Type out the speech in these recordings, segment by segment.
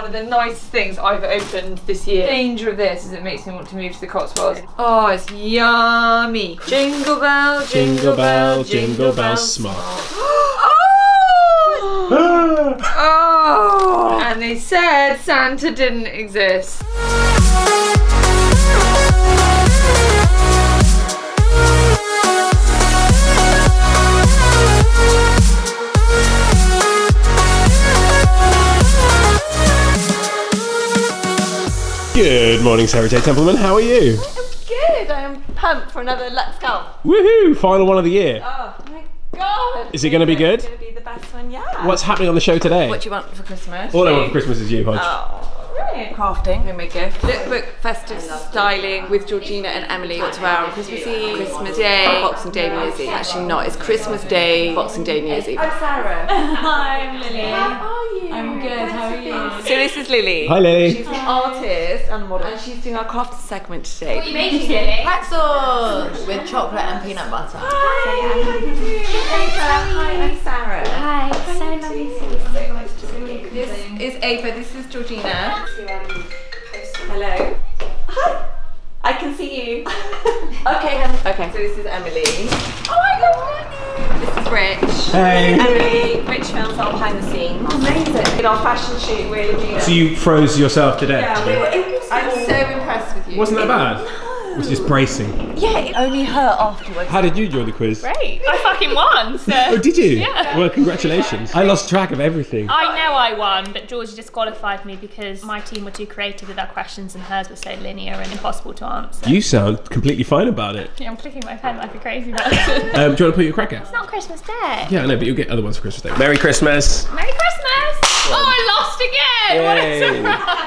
one of the nicest things I've opened this year. Danger of this is it makes me want to move to the Cotswolds. Oh, it's yummy. Jingle bell, jingle, Jingle bell, bell, jingle bell smart. oh! oh! And they said Santa didn't exist. Good morning, Sarah J. Templeman. How are you? I'm good, I am pumped for another Let's Go. Woohoo! Final one of the year. Oh my god. Is it going to be good? It's going to be the best one, yeah. What's happening on the show today? What do you want for Christmas? All I want for Christmas is you, Hodge. Oh, brilliant. Crafting, homemade gift. Lookbook, festive styling with Georgina and Emily. What to wear on Christmas Eve, Christmas Day, Boxing Day, New Year's Eve. Actually not, it's Christmas Day, Boxing Day, New Year's Eve. I'm Sarah. Hi, I'm Lily. How are you? I'm good, how are you? So this is Lily. Hi, Lily. She's an artist and a model. And she's doing our craft segment today. What are you making, Lily? Pretzels with chocolate and peanut butter. Hi, I'm Sarah. Hi, so lovely to see you. This is Ava, this is Georgina. Hello. Hi. I can see you. okay. Um, okay, so this is Emily. Oh my god, This is Rich. Hey. Emily. Rich films our behind the scenes. Oh, amazing. In our fashion shoot, we're Georgina. So you froze yourself to death? yeah, we were, I'm so impressed with you. Wasn't that bad? It was just bracing. Yeah, it only hurt afterwards. How did you enjoy the quiz? Great. I fucking won, so. Oh, did you? Yeah. Well, congratulations. I lost track of everything. I know I won, but Georgia disqualified me because my team were too creative with our questions and hers were so linear and impossible to answer. You sound completely fine about it. Yeah, I'm clicking my pen like a crazy person. Um, do you want to put your cracker? it's not Christmas Day. Yeah, I know, but you'll get other ones for Christmas Day. Merry Christmas. Merry Christmas! Oh, I lost again! What a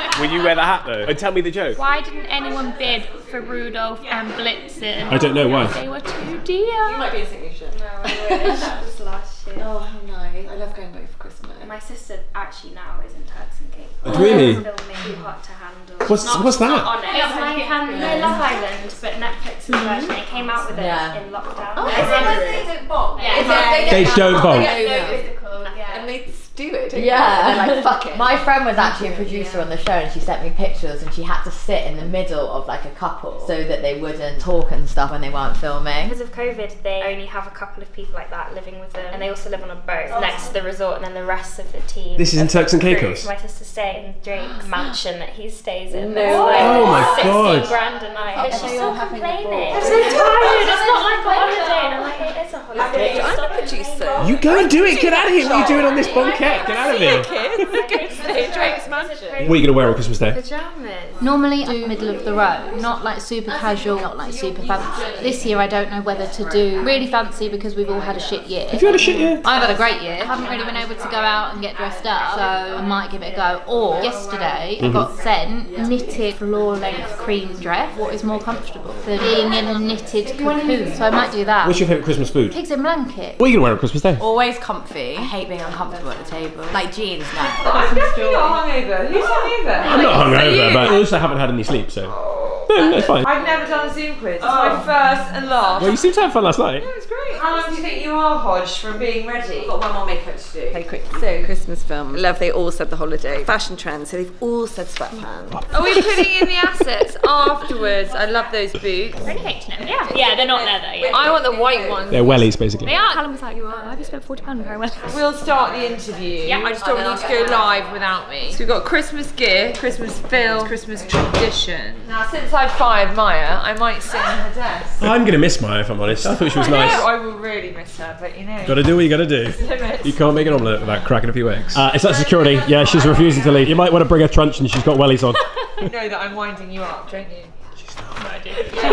surprise! Will you wear the hat though? And tell me the joke. Why didn't anyone bid for Rudolph and Blitzen? I don't know why. They were too dear. You might be a signature. No, I wish. that was last year. Oh, how nice. I love going away for Christmas. My sister actually now is in Turks and Caicos. Really? Filming Too Hot to Handle. What's what's that? on it. It's like um, you know, Love Island, but Netflix's version. They came out with it Yeah. in lockdown. Oh, It's is it on- they don't bomb? Yeah. Is it- They don't bomb. Yeah. no physical, yeah. And they do it. don't Yeah. they? They're like, fuck it. My friend was actually a producer on the show and she sent me pictures and she had to sit in the middle of like a couple so that they wouldn't talk and stuff when they weren't filming. Because of COVID, they only have a couple of people like that living with them, and they also live on a boat next to the resort, and then the rest of the team. This is in of Turks and. Caicos? My sister stay in Drake's mansion that he stays in. No It's way. like Oh my 16 God. grand a night. But she's they still all having a complaining. I'm so tired. It's not like a holiday. And I'm like, it is a holiday. I'm a producer. You go and do it. Get out of here. What are you doing on this banquette? Get out of here. Kids, Drake's mansion. What are you gonna wear on Christmas Day? Pajamas. Normally I do middle of the road, not like super casual, not like super fancy. This year I don't know whether to do really fancy because we've all had a shit year. Have you had a shit year? I've had a great year. I haven't really been able to go out and get dressed up, so I might give it a go. Or yesterday I mm-hmm. got sent knitted floor length cream dress. What is more comfortable than being in a knitted cocoon? So I might do that. What's your favourite Christmas food? Pigs in blanket. What are you gonna wear on Christmas Day? Always comfy. I hate being uncomfortable at the table. Like jeans, no. I'm not hungover. Who's hungover? I'm not hungover, but I also haven't had any sleep, so oh. no, no, it's fine. I've never done a Zoom quiz. It's my oh. first and last. Well, you seemed to have fun last night. It was great. How long do you think you are, Hodge, from being ready? Got one more makeup to do. Very quickly. So, Christmas film. Love, they all said the holiday. Fashion trends, so they've all said sweatpants. Are we putting in the assets afterwards? I love those boots. Only H&M, yeah. Yeah, they're not leather, yeah. I want the white ones. They're wellies, basically. They are. Callum was like, why have you spent £40 on very well? We'll start the interview. Yeah. I just don't want you to go live without me. So we've got Christmas gear, Christmas film, Christmas tradition. Now, since I fired Maya, I might sit on her desk. I'm gonna miss Maya if I'm honest. I thought she was No, nice. I will really miss her, but you know. Gotta do what you gotta do. limits. You can't make an omelette without cracking a few eggs. Uh, it's that security. Yeah, she's refusing to leave. You might want to bring her truncheon. She's got wellies on. You know that I'm winding you up, don't you?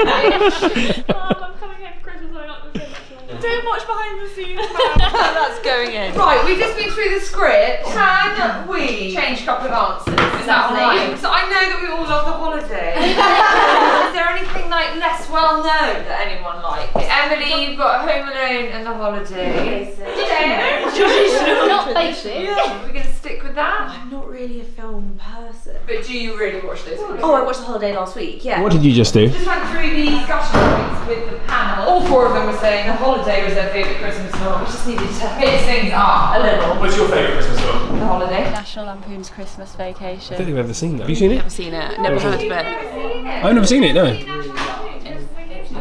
oh, I'm coming home for Christmas, I'm not going to Don't watch behind the scenes, That's going in. Right, we've just been through the script. Can we change a couple of answers? Is that alright? So I know that we all love the holiday. Is there anything like less well known that anyone likes? Emily, you've got Home Alone and the holiday. Not basic. We're gonna stick with that? Oh, I'm not really a film person. But do you really watch this? Oh, I watched The Holiday last week, yeah. What did you just do? Just went through the discussion points with the panel. All four of them were saying The Holiday was their favourite Christmas film. We just needed to mix things up a little. What's your favourite Christmas film? The Holiday. National Lampoon's Christmas Vacation. I don't Vacation. think I've ever seen that. Have you seen it? Never seen it. Never heard of it. I've never seen it, no.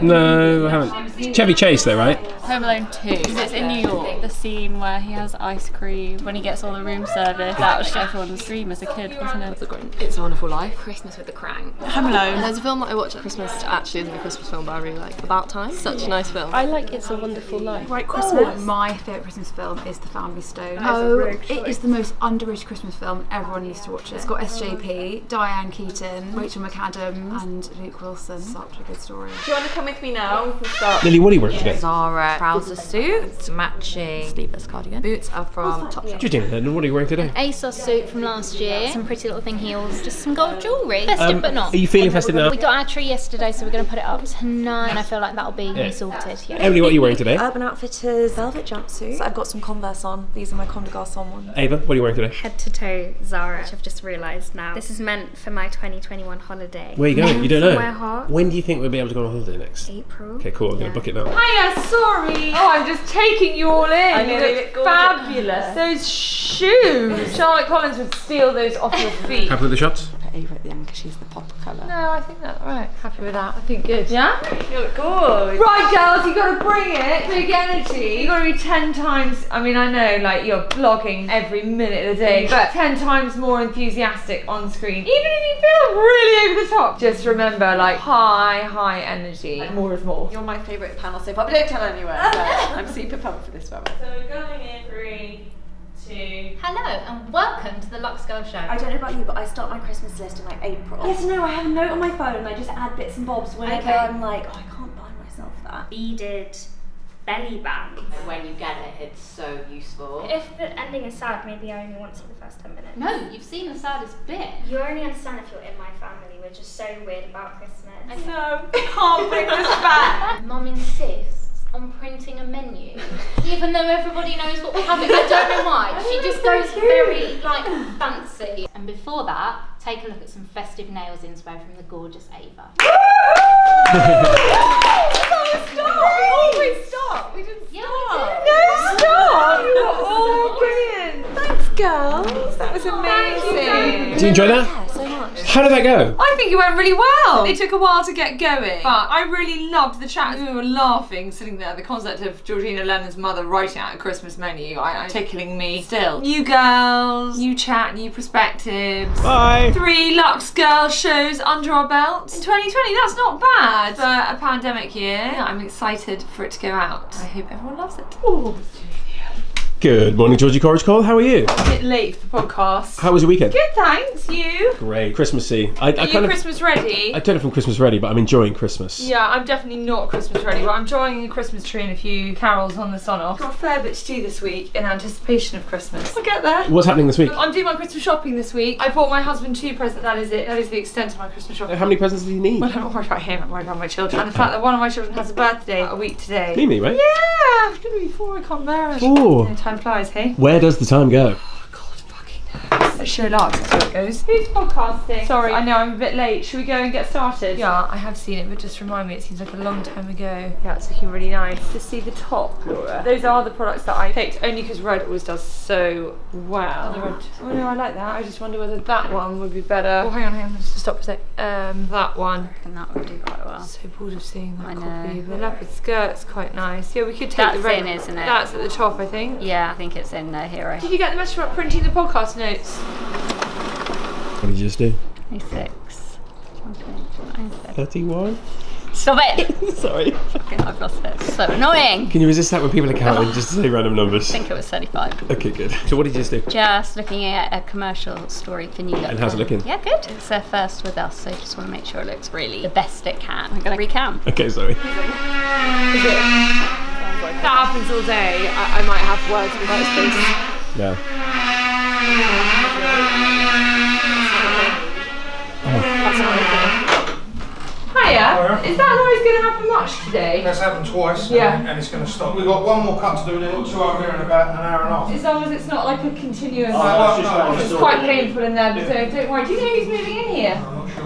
No, I haven't. Chevy Chase, though, right? Home Alone 2. 'Cause it's in New York. The scene where he has ice cream when he gets all the room service. That was everyone's dream as a kid, wasn't it? It's a Wonderful Life, Christmas with the Crank. Home Alone. There's a film that I watch at Christmas that actually isn't a Christmas film, but I really like. About Time. Such a nice film. I like It's a Wonderful Life. Right, oh, Christmas. My favourite Christmas film is The Family Stone. Oh, it is the most underrated Christmas film. Everyone needs to watch it. It's got SJP, oh, Diane Keaton, Rachel McAdams, and Luke Wilson. Such a good story. Do you want to come with me now? We can start. Lily, what are you wearing today? Zara trouser suit, matching sleeveless cardigan. Boots are from Topshop. Georgina, then what are you wearing today? ASOS suit from last year, some pretty little thing heels, just some gold jewellery. Festive Um, but not. Are you feeling festive now? We got our tree yesterday, so we're going to put it up tonight, and I feel like that'll be Yeah. sorted. Yeah. Emily, what are you wearing today? Urban Outfitters velvet jumpsuit. So I've got some Converse on. These are my Comme des Garçons ones. Ava, what are you wearing today? Head to toe Zara, which I've just realised now. This is meant for my 2021 holiday. Where are you going? You don't Somewhere know. hot. When do you think we'll be able to go on holiday next? April. Okay, cool. I'm going to book it now. Hiya, sorry. Oh, I'm just taking you all in. I you look look fabulous. Those shoes. Charlotte Collins would steal those off your feet. Happy with the shots? Put Ava at the end because she's the pop colour. No, I think that's right. Happy with that. I think good. Yeah? You look good. Right, girls, you got to bring it. Big energy. You got to be ten times. I mean, I know, like you're blogging every minute of the day, but ten times more enthusiastic on screen. Even if you feel really over the top, just remember, like high, high energy. More is more. You're my favourite panel so far, but don't tell anyone. I'm super pumped for this one. So we're going in three, two. Hello, and welcome to the LuxeGirl Show. I don't know about you, but I start my Christmas list in like April. Yes, no, I have a note on my phone and I just add bits and bobs whenever Okay. I'm like, oh, I can't buy myself that. Beaded belly bands. When you get it, it's so useful. If the ending is sad, maybe I only want to see the first 10 minutes. No, you've seen the saddest bit. You only understand if you're in my family. We're just so weird about Christmas. No, can't bring this back. Mum insists on printing a menu, even though everybody knows what we're having. I don't know why. She oh, just goes very like fancy. And before that, take a look at some festive nails inspo from the gorgeous Ava. We stop. We didn't Yeah, stop. we No, stop. You were all brilliant. Thanks, girls. That was oh, amazing. Did you enjoy that? Yeah, so much. How did that go? I think it went really well. Oh. It took a while to get going, but I really loved the chat. We were laughing, sitting there. The concept of Georgina Lennon's mother writing out a Christmas menu, I, I, tickling me still. New girls, new chat, new perspectives. Bye. Three LuxeGirl shows under our belt in 2020. That's not bad for a pandemic year. I'm excited for it to go out. I hope everyone loves it. Good morning, Georgie Coleridge Cole. How are you? A bit late for the podcast. How was your weekend? Good, thanks. You? Great. Christmassy. I, I Are you kind of. Christmas ready? I don't know if I'm Christmas ready, but I'm enjoying Christmas. Yeah, I'm definitely not Christmas ready, but I'm drawing a Christmas tree and a few carols on the sun off. Got a fair bit to do this week in anticipation of Christmas. I'll get there. What's happening this week? I'm doing my Christmas shopping this week. I bought my husband two presents. That is it. That is the extent of my Christmas shopping. How many presents do you need? Well, I'm not worried about him. I'm worried about my children. And the fact that one of my children has a birthday a week today. Mimi, right? Yeah, it's gonna be four. I can't bear it. Four. No, time flies, hey. Where does the time go? Let's show larks, that's how it goes. Who's podcasting? Sorry, I know I'm a bit late. Should we go and get started? Yeah, I have seen it, but just remind me, it seems like a long time ago. Yeah, it's looking really nice. To see the top, Laura. Those are the products that I picked, only because red always does so well. The red. Oh no, I like that. I just wonder whether that one would be better. Oh, hang on, hang on, let's just stop for a sec. Um, that one. And that would do quite well. So bored of seeing that I copy. know. The leopard skirt's quite nice. Yeah, we could take That's the red. in, isn't it? That's at the top, I think. Yeah, I think it's in there, Hero. Did you get the message about printing the podcast notes? What did you just do? 26. 31? Stop it! Sorry. I've lost it. So annoying! Can you resist that when people are counting just to say random numbers? I think it was 35. Okay, good. So what did you just do? Just looking at a commercial story for New Look. And how's it looking? Yeah, good. It's their first with us, so just want to make sure it looks really the best it can. I'm going to recount. Okay, sorry. That happens all day. I, I might have words without space. Yeah. あ、そうですね。Hiya. Is that always going to happen much today? That's happened twice. Yeah. And, and it's going to stop. We've got one more cut to do, and then two over here in about an hour and a half. As long as it's not like a continuous. Oh, no, no, no, it's no. quite painful in there, so don't worry. Do you know who's moving in here?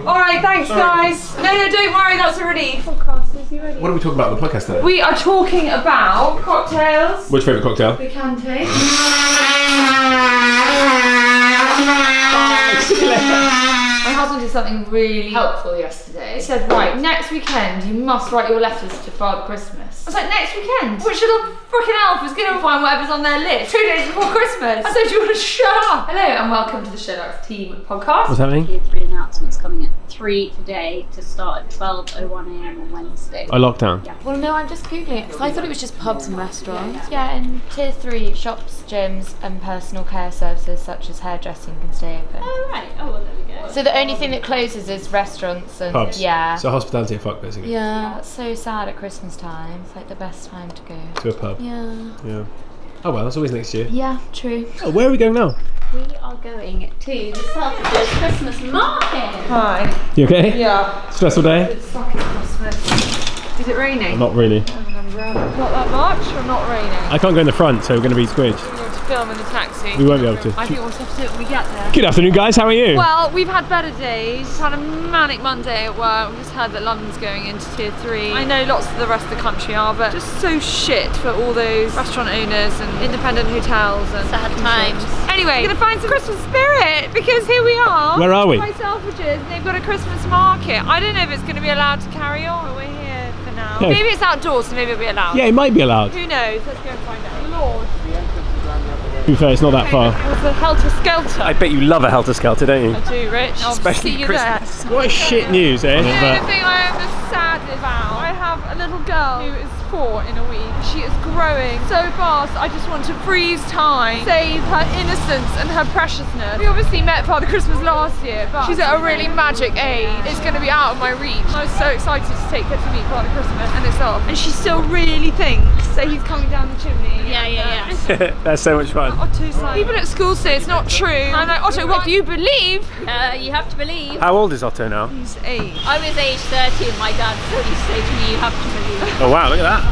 All right, thanks, Sorry. guys. No, no, don't worry. That's a relief. What are we talking about on the podcast today? We are talking about cocktails. What's your favourite cocktail? We can take. My husband did something really helpful yesterday. He said, right, next weekend you must write your letters to Father Christmas. I was like, next weekend? Which little freaking elf is going to find whatever's on their list two days before Christmas? I said, you want to shut up? Hello and welcome to the SheerLuxe Team podcast. What's happening? Tier 3 announcements coming at 3 today to start at 12.01am on Wednesday. A lockdown. Yeah. Well, no, I'm just googling it because I thought it was just pubs and restaurants. Yeah, and tier three shops, gyms, and personal care services such as hairdressing can stay open. Oh, right. Oh, well, there we go. So the only thing that closes is restaurants and Pubs. yeah. So hospitality fuck basically. yeah, that's so sad at Christmas time. It's like the best time to go. To a pub. Yeah. Yeah. Oh well, that's always next year. Yeah, true. Oh, where are we going now? We are going to the Selfridges Christmas market. Hi. You okay? Yeah. Stressful day? It's fucking Christmas. Is it raining? Not really. Oh, not that much or not raining? I can't go in the front, so we're going to be squidged. We're going to film in the taxi. We won't be able to. I think we'll have to do it when we get there. Good afternoon, guys. How are you? Well, we've had better days. We've had a manic Monday at work. We've just heard that London's going into tier three. I know lots of the rest of the country are, but just so shit for all those restaurant owners and independent hotels and Sad times. Anyway, we're gonna find some Christmas spirit because here we are. Where are we? By Selfridges. and They've got a Christmas market. I don't know if it's gonna be allowed to carry on, but we're here for now. Yeah. Maybe it's outdoors, so maybe it'll be allowed. Yeah, it might be allowed. Who knows? Let's go and find out. Lord. To be fair, it's not that far. It's a helter skelter. I bet you love a helter skelter, don't you? I do, Rich. I'll Especially see you Christmas. there. What a shit news, eh? You know the But- thing I am just sad about? I have a little girl who is four in a week. She is growing so fast. I just want to freeze time, save her innocence and her preciousness. We obviously met Father Christmas last year, but she's at a really magic age. It's going to be out of my reach. I was so excited to take her to meet Father Christmas, and it's off. And she still really thinks that he's coming down the chimney. Yeah, yeah, yeah. That's so much fun. Otto's like, people at school say it's not true. I'm like, Otto, what do you believe? Uh, you have to believe. How old is Otto now? He's eight. I was age 30 and my dad used to say to me, you have to believe. Oh wow, look at that.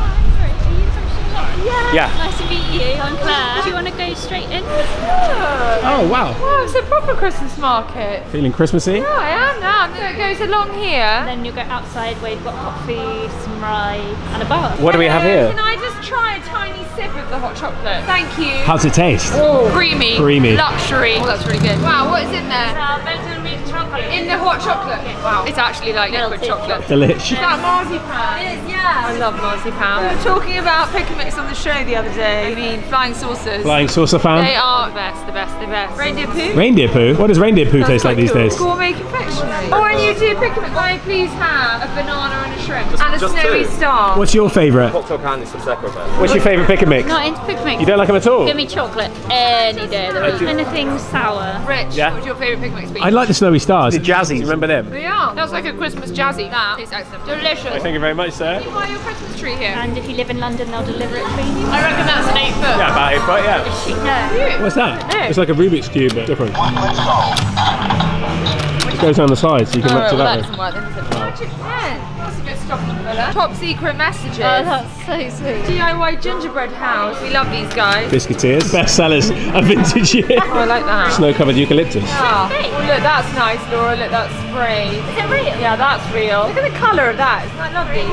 Yeah. Yeah. Nice to meet you. I'm Claire. Do you want to go straight in? Oh wow. Wow, it's a proper Christmas market. Feeling Christmassy? Yeah, I am now. So it goes along here. And then you'll go outside where you've got coffee, some rye, and a bar. What do we have here? Can I just try a tiny sip of the hot chocolate? Thank you. How's it taste? Oh, creamy. Creamy. Luxury. Oh, that's really good. Wow, what is in there? Uh, Belgian milk chocolate. In the hot chocolate. Wow. It's actually like liquid chocolate. Delish. Is that marzipan? It is, yeah. I love marzipan. We were talking about pick and mix on the show the other day. I mean, flying saucers. Flying saucer fan? They are the best, the best, the best. Reindeer poo? Reindeer poo? What does reindeer poo That's taste like quite these cool. days? Gourmet confectionery. Oh, and you do pick and mix. May I please have a banana and a shrimp? and a just snowy two. star. What's your favourite? Cocktail candy, some Secret What's your favourite pick and mix? Not into pick and mix. You don't like them at all? Give me chocolate any day of the week. Anything sour. Rich, Yeah. what would your favourite pick and mix be? I like the snowy stars. The jazzy. Remember them? They are. That's like a Christmas jazzy. That tastes excellent. Delicious. Oh, thank you very much, sir. Can you buy your Christmas tree here? And if you live in London, they'll deliver it for you. I reckon that's an eight foot. Yeah, about eight foot, yeah. No. What's that? No. It's like a Rubik's Cube, but different. It goes down the side, so you can Oh, match it well, that that way. doesn't work then, is it? Magic pen. That's a good stocking filler. Top secret messages. Oh, that's so sweet. DIY gingerbread house. We love these guys. Biscuiteers. Best sellers of vintage year. Oh, I like that. Snow covered eucalyptus. Oh, oh, look, that's nice, Laura. Look, that's sprayed. Is it real? Yeah, that's real. Look at the colour of that. Isn't that lovely?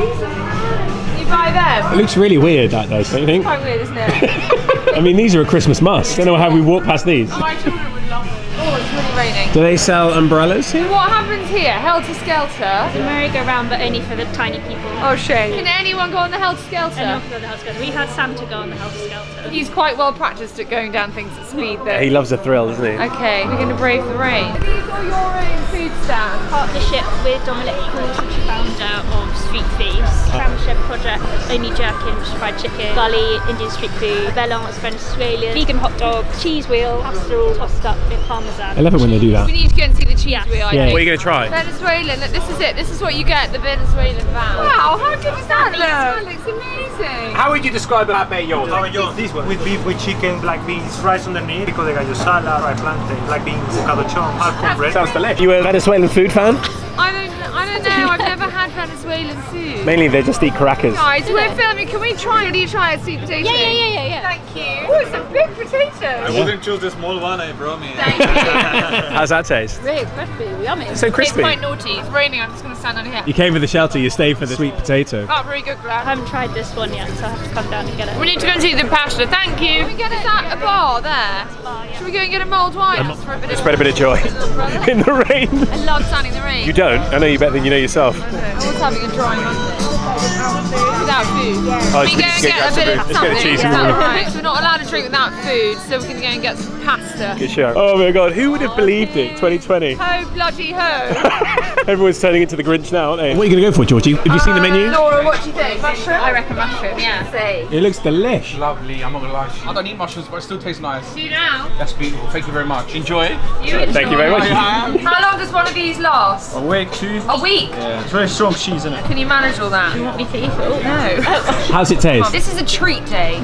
You buy It looks really weird, that does, don't you think? Quite weird, isn't it? I mean, these are a Christmas must. Don't know how we walk past these. My children would love them. Oh, it's really raining. Do they sell umbrellas here? What happens here? Helter Skelter. The merry-go-round, but only for the tiny people. Oh, shame. Can anyone go on the Helter Skelter? Anyone can go on the Helter Skelter. We had Santa go on the Helter Skelter. He's quite well practiced at going down things at speed, though. He loves a thrill, doesn't he? Okay, we're going to brave the rain. Are these all your own food stands? Partnership with Dominic Coles, which is founder of Street Feast. Crown Chef Project, Only Jerkin, which is fried chicken. Gully, Indian street food. Bellon, it's Venezuelan. Vegan hot dogs. Cheese wheel. Pastoral, tossed up with parmesan. I love it when they do that. We need to go and see the cheese wheel, I Yeah. think. What are you going to try? Venezuelan, look, this is it. This is what you get, the Venezuelan van. Wow, how good is that look? That looks amazing. How would you describe a pabellón? Pabellón, this one. With beef, with chicken, black beans, rice underneath, pico de gallo salad, fried plantain, black beans, avocado chunks, half corned bread. Sounds delicious. You a Venezuelan food fan? I don't, I don't know. I've never had Venezuelan food. Mainly they just eat crackers. Guys, we're filming. Can we try? Can you try a sweet potato? Yeah, yeah, yeah, yeah, yeah. Thank you. Oh, it's a big potato. I wouldn't choose the small one, I promise. Thank you. How's that taste? Really crispy, yummy. So crispy. It's quite naughty. It's raining. I'm just going to stand on here. You came for the shelter, you stayed for the sweet potato. Oh, very good, Glenn. I haven't tried this one yet, so I have to come down and get it. We need to go and see the pasta. Thank you. Can we get us at a bar there? Should we go and get a mulled wine? Um, for a bit of Spread a bit of joy in the rain. I love standing in the rain. You don't? I know you better than you know yourself. I was having a. Without food. Oh, we it's go and good to get get a bit of some food. Let's get a something. cheese Is and that water. right? So we're not allowed to drink without food, so we're going to go and get some pasta. Good show. Oh my god, who would have oh, believed it? 2020. Ho bloody ho. Everyone's turning into the Grinch now, aren't they? What are you going to go for, Georgie? Have you seen the uh, menu? Laura, what do you think? Mushroom? I reckon mushroom, yeah. Say. It looks delish. Lovely, I'm not gonna lie. I don't eat mushrooms, but it still tastes nice. Do you now? That's beautiful. Thank you very much. Enjoy. You enjoy. Thank you very much. How long does one of these last? A week, two. A week? Yeah, it's very strong cheese in it. Can you manage all that? Do you want me to eat it all? No. How's it taste? This is a treat day.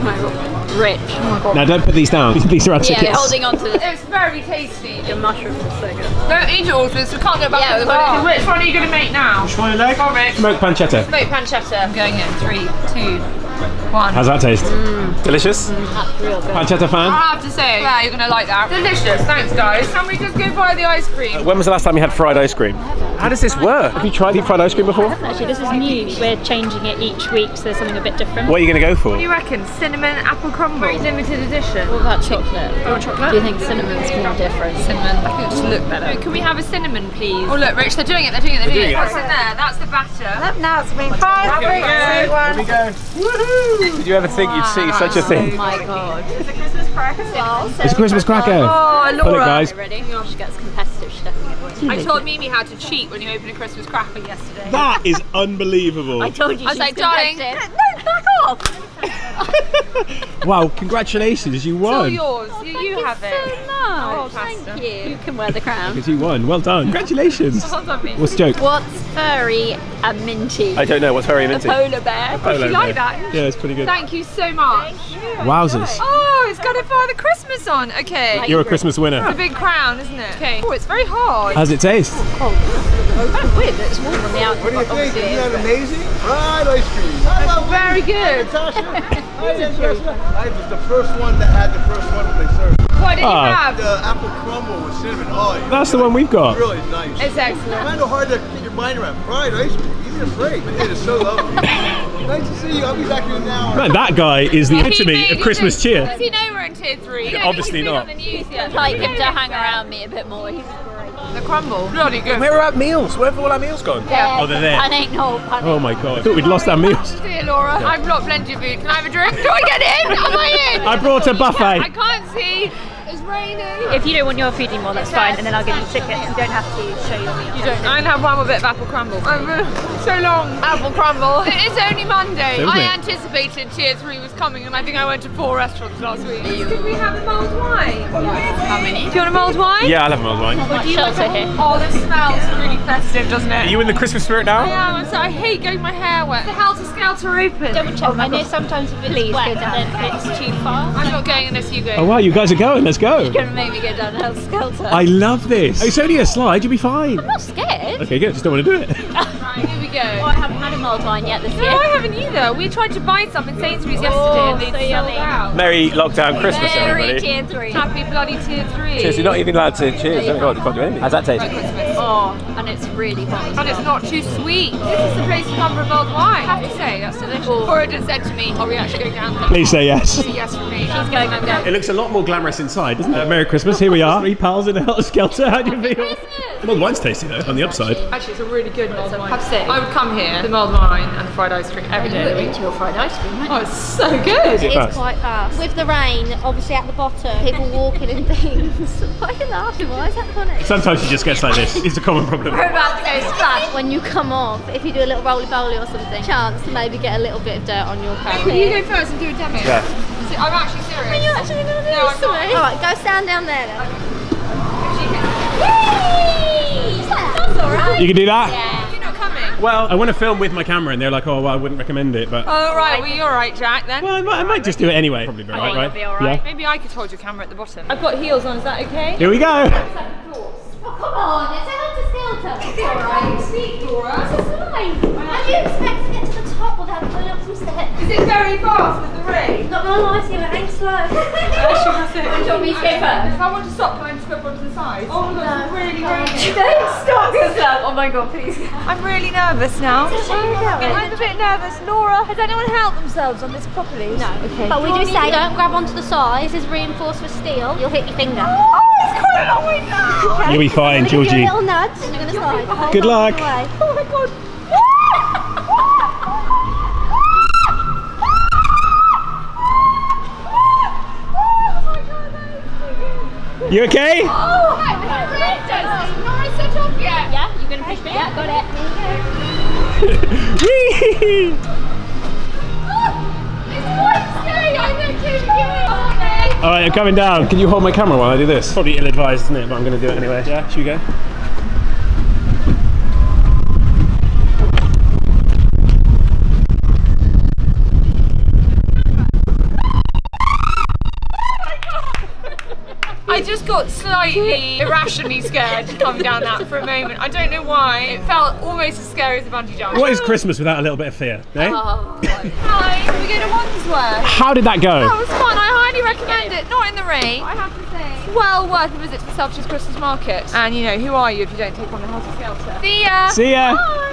Rich. Oh my god. Now don't put these down. These are our tickets. Yeah, holding on to this. It's very tasty. Your mushroom is so good. Don't eat it all, because we can't go back Yeah, to the bar. Which one are you going to make now? Which one you like? Go on, Rick. Smoked pancetta. Smoked pancetta. I'm going in. Three, two, one. How's that taste? Mm. Delicious? Mm, that's real good. Pancetta fan? I have to say, yeah, you're gonna like that. Delicious, thanks guys. Can we just go buy the ice cream? Uh, when was the last time you had fried ice cream? How does this work? Have you tried deep fried ice cream before? Actually, this is new. We're changing it each week, so there's something a bit different. What are you going to go for? What do you reckon? Cinnamon apple crumble. Very limited edition. What about chocolate? Oh, you want chocolate? Do you think cinnamon's more different? Cinnamon. I think it just look better. Can we have a cinnamon, please? Oh look, Rich, they're doing it. They're doing it. They're, doing, it. What's in there? That's the batter. Now it's been five, three, two, one. we go. Did you ever think you'd see such a thing? Oh my god. It's a Christmas cracker sauce. It's a Christmas cracker. Oh, Pull it, Laura. guys. Ready? She gets competitive, she's definitely I told Mimi how to cheat when you open a Christmas cracker yesterday. That is unbelievable. I told you I was she's like, darling, competitive. no, back off. Wow, congratulations, you It's all won. yours. Oh, you, you have it. So Oh, nice. Thank you. You can wear the crown. Because you won. Well done. Congratulations. Well. What's the joke? What's furry and minty? I don't know. What's furry and minty? A polar bear. Polo you like that? Yeah, it's pretty good. Thank you so much. Wowzers. Oh, it's got a Father Christmas on. Okay. You're a Christmas winner. It's a big crown, isn't it? Okay. Oh, it's very hard. How's it taste? Oh, kind of weird that it's warm on the outside. What do you think? Isn't that amazing? Fried ice cream. Hello, Very good. Natasha. Hi, Natasha. I was the first one that had the first one when they served. What did you Ah. have? The apple crumble with cinnamon. Oh, yeah. That's the one we've got. Really nice. It's excellent. kind of hard to get your mind around. Fried ice cream, even a break. It is so lovely. nice to see you. I'll be back in an hour. Man, that guy is the epitome of it Christmas Does cheer. he know we're in tier three? I don't Obviously think he's not. been on the news yet. Like him to hang around me a bit more. He's great. The crumble. Bloody good. Where are our meals? Where have all our meals gone? Yeah. Oh, they're there. And ain't no panic. Oh my god. I thought we'd lost our meals. Dear Laura, I've got plenty of food. Can I have a drink? Do I get in? Am I in? I brought a buffet. I can't see. It's raining. If you don't want your food anymore, that's fine, and then I'll give you tickets. You don't have to show your meal. You don't. I can have one more bit of apple crumble. I'm, uh, so long. Apple crumble. It is only Monday. Isn't I it? anticipated tier three was coming, and I think I went to four restaurants last week. Did we have a mulled wine? How many? Do you want a mulled wine? Yeah, I'll have mulled wine. Much shelter here. Oh, this smells really festive, doesn't it? Are you in the Christmas spirit now? I am. So I hate getting my hair wet. The helter skelter open. Double check. I know sometimes if it's wet, then it's too far. I'm not going unless you go. Oh wow, you guys are going. Let's go. Gonna make me go down Hell's Skelter. I love this. It's only a slide. You'll be fine. I'm not scared. Okay, good. Just don't want to do it. Right, go. Oh, I haven't had a mulled wine yet this year. No. I haven't either. We tried to buy some in Sainsbury's yesterday and oh, they so sold yummy. out. Merry lockdown Christmas, Very everybody. tier three. Happy bloody tier three. Cheers. You're not even allowed to cheers. Oh god, you can't do anything. How's that taste? Christmas. Oh, and it's really hot. as And it's not too sweet. This is the place to come for mulled wine. I have to say, that's delicious. Oh. Cora just said to me, are we actually going down there? Please say yes. It's yes for me. She's going, I'm going. It looks a lot more glamorous inside, doesn't it? Uh, Merry Christmas. Here we are. Three pals in a helter skelter. How do you feel? The mulled wine's tasty though. On the upside. Actually, it's a really good mulled wine. Have to say, I would come here, the mulled wine and fried ice cream every day of the week. your fried ice cream, Oh, it's so good. it fast? quite fast. With the rain, obviously at the bottom, people walking and things. Why are you laughing? Why is that funny? Sometimes she just gets like this. It's a common problem. We're about to go splash. When you come off, if you do a little roly poly or something, chance to maybe get a little bit of dirt on your coat. Will you go first and do a demo? Yeah. See, I'm actually serious. Are you actually going to do No, this I'm to not. me? Alright, go stand down there then. That's alright. You can do that? You're not coming. Well, I want to film with my camera, and they're like, "Oh, well, I wouldn't recommend it," but Oh, right. Well, you're alright, Jack, then. well, I might, I might just do it anyway. Probably be alright, right? it'll be alright. Yeah. Maybe I could hold your camera at the bottom. I've got heels on, is that okay? Here we go. Oh, come on, it's a helter Alright, sweet Dora. It's a slide. How you expect to get to the top without going up some steps? Is it very fast with the ring? Not gonna lie to you, it ain't slow. Actually, that's it. Do you want me to go first? If I want to stop, can I just go up onto the side? Oh my god, it's really raining. Don't stop yourself. Um, oh my god, please. I'm really nervous now. I'm I'm a bit nervous. Laura, has anyone helped themselves on this properly? No. Okay. But we do say don't grab onto the side. This is reinforced with steel. You'll hit your finger. Oh, it's quite a long way down. You'll be fine, I'm give Georgie. you a little nudge you're gonna slide. Good luck. Oh my god. You okay? Oh, Nora set off yet? Yeah, you gonna push me? Yeah, got it. Whee! It's quite scary. I'm gonna keep you. All right, I'm coming down. Can you hold my camera while I do this? Probably ill-advised, isn't it? But I'm going to do it anyway. Yeah, should we go? Got slightly irrationally scared coming down that for a moment. I don't know why. It felt almost as scary as the bungee jump. What is Christmas without a little bit of fear? Eh? Hi, we go to Wandsworth. How did that go? That was fun. I highly recommend it. Not in the rain. I have to say. Well worth a visit to the Selfridges Christmas Market. And you know, who are you if you don't take on the Helter Skelter? See ya. See ya. Bye.